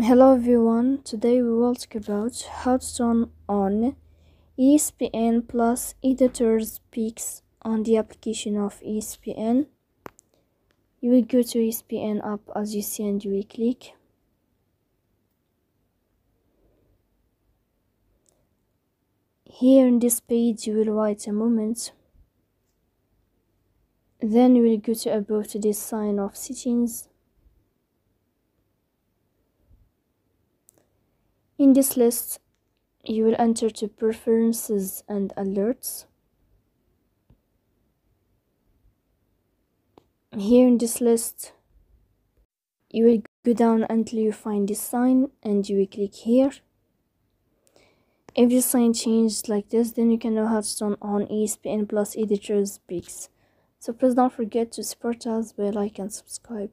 Hello everyone, today we will talk about how to turn on ESPN Plus editors picks on the application of ESPN. You will go to ESPN app as you see and you will click. Here in this page you will write a moment. Then you will go to above to this sign of settings In this list, you will enter to preferences and alerts. Here in this list, you will go down until you find this sign and you will click here. If the sign changes like this, then you can know how to turn on ESPN Plus Editors Picks. So please don't forget to support us by like and subscribe.